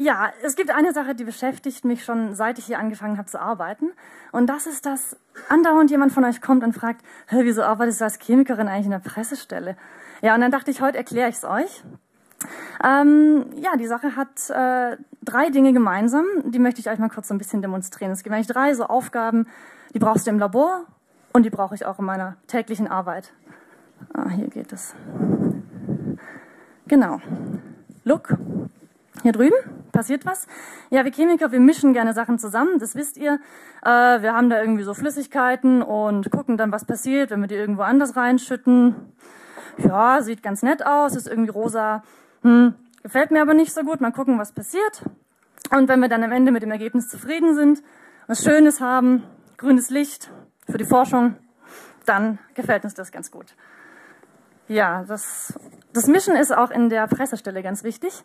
Ja, es gibt eine Sache, die beschäftigt mich schon, seit ich hier angefangen habe zu arbeiten. Und das ist, dass andauernd jemand von euch kommt und fragt, wieso arbeitest du als Chemikerin eigentlich in der Pressestelle? Ja, und dann dachte ich, heute erkläre ich es euch. Ähm, ja, die Sache hat äh, drei Dinge gemeinsam. Die möchte ich euch mal kurz so ein bisschen demonstrieren. Es gibt eigentlich drei so Aufgaben, die brauchst du im Labor und die brauche ich auch in meiner täglichen Arbeit. Ah, hier geht es. Genau. Look, hier drüben passiert was. Ja, wir Chemiker, wir mischen gerne Sachen zusammen, das wisst ihr. Äh, wir haben da irgendwie so Flüssigkeiten und gucken dann, was passiert, wenn wir die irgendwo anders reinschütten. Ja, sieht ganz nett aus, ist irgendwie rosa. Hm, gefällt mir aber nicht so gut. Mal gucken, was passiert. Und wenn wir dann am Ende mit dem Ergebnis zufrieden sind, was Schönes haben, grünes Licht für die Forschung, dann gefällt uns das ganz gut. Ja, das, das Mischen ist auch in der Pressestelle ganz wichtig.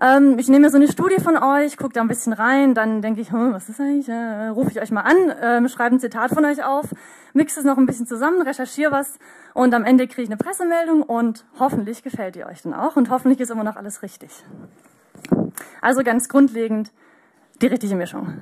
Ähm, ich nehme so eine Studie von euch, gucke da ein bisschen rein, dann denke ich, hm, was ist eigentlich, äh, rufe ich euch mal an, äh, schreibe ein Zitat von euch auf, mixe es noch ein bisschen zusammen, recherchiere was und am Ende kriege ich eine Pressemeldung und hoffentlich gefällt ihr euch dann auch und hoffentlich ist immer noch alles richtig. Also ganz grundlegend die richtige Mischung.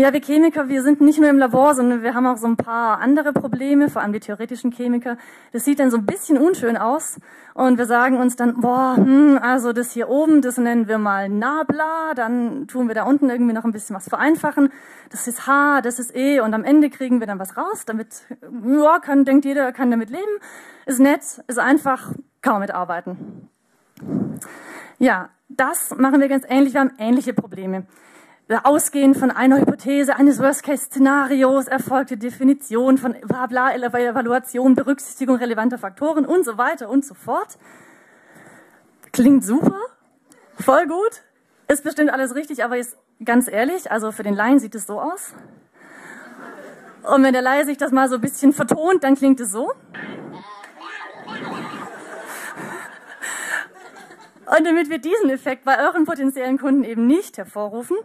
Ja, wir Chemiker, wir sind nicht nur im Labor, sondern wir haben auch so ein paar andere Probleme, vor allem die theoretischen Chemiker. Das sieht dann so ein bisschen unschön aus und wir sagen uns dann, boah, hm, also das hier oben, das nennen wir mal Nabla, dann tun wir da unten irgendwie noch ein bisschen was vereinfachen. Das ist H, das ist E und am Ende kriegen wir dann was raus, damit, ja, kann, denkt jeder, kann damit leben. Ist nett, ist einfach, kann man mitarbeiten. Ja, das machen wir ganz ähnlich, wir haben ähnliche Probleme. Ausgehend von einer Hypothese eines Worst-Case-Szenarios erfolgte Definition von bla bla, Evaluation, Berücksichtigung relevanter Faktoren und so weiter und so fort. Klingt super, voll gut, ist bestimmt alles richtig, aber ist ganz ehrlich, also für den Laien sieht es so aus. Und wenn der Laie sich das mal so ein bisschen vertont, dann klingt es so. Und damit wir diesen Effekt bei euren potenziellen Kunden eben nicht hervorrufen,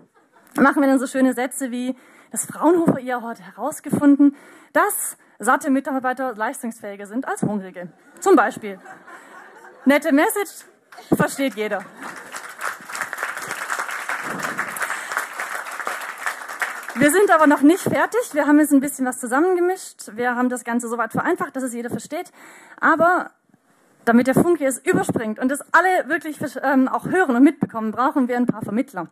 machen wir dann so schöne Sätze wie, das Fraunhofer ihr hat herausgefunden, dass satte Mitarbeiter leistungsfähiger sind als hungrige. Zum Beispiel. Nette Message, versteht jeder. Wir sind aber noch nicht fertig. Wir haben jetzt ein bisschen was zusammengemischt. Wir haben das Ganze so weit vereinfacht, dass es jeder versteht. Aber damit der Funke es überspringt und das alle wirklich ähm, auch hören und mitbekommen, brauchen wir ein paar Vermittler.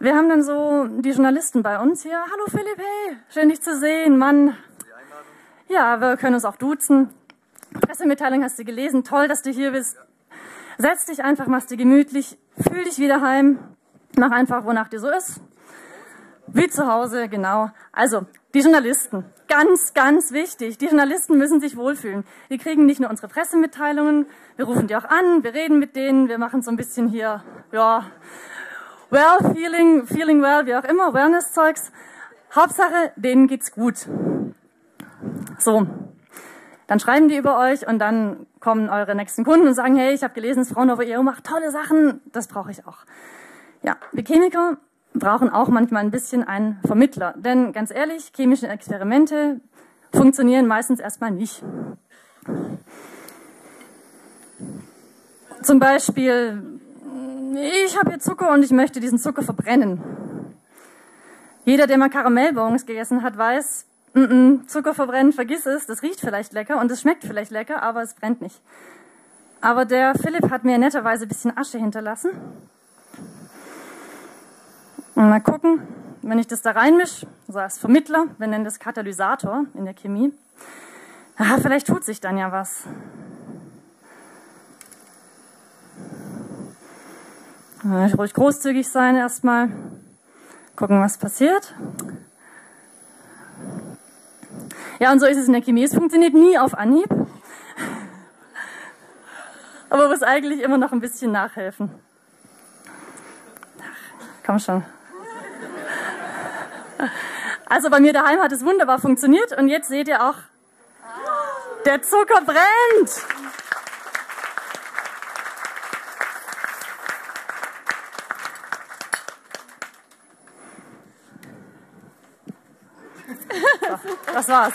Wir haben dann so die Journalisten bei uns hier. Hallo Philipp, hey, schön dich zu sehen, Mann. Ja, wir können uns auch duzen. Pressemitteilung hast du gelesen, toll, dass du hier bist. Setz dich einfach, machst dir gemütlich, fühl dich wieder heim, mach einfach, wonach dir so ist. Wie zu Hause, genau. Also, die Journalisten, ganz, ganz wichtig. Die Journalisten müssen sich wohlfühlen. Die kriegen nicht nur unsere Pressemitteilungen, wir rufen die auch an, wir reden mit denen, wir machen so ein bisschen hier, ja, well, feeling, feeling well, wie auch immer, Wellness-Zeugs. Hauptsache, denen geht's gut. So. Dann schreiben die über euch und dann kommen eure nächsten Kunden und sagen, hey, ich habe gelesen, das Fraunhofer EO macht tolle Sachen, das brauche ich auch. Ja, wir Chemiker brauchen auch manchmal ein bisschen einen Vermittler. Denn ganz ehrlich, chemische Experimente funktionieren meistens erstmal nicht. Zum Beispiel ich habe hier Zucker und ich möchte diesen Zucker verbrennen. Jeder, der mal Karamellbons gegessen hat, weiß, mm -mm, Zucker verbrennen, vergiss es, das riecht vielleicht lecker und es schmeckt vielleicht lecker, aber es brennt nicht. Aber der Philipp hat mir netterweise ein bisschen Asche hinterlassen. Und mal gucken, wenn ich das da reinmische, so als Vermittler, wir nennen das Katalysator in der Chemie, aha, vielleicht tut sich dann ja was. Ruhig großzügig sein erstmal. Gucken, was passiert. Ja, und so ist es in der Chemie. Es funktioniert nie auf Anhieb. Aber muss eigentlich immer noch ein bisschen nachhelfen. Ach, komm schon. Also bei mir daheim hat es wunderbar funktioniert und jetzt seht ihr auch, der Zucker brennt. Das war's.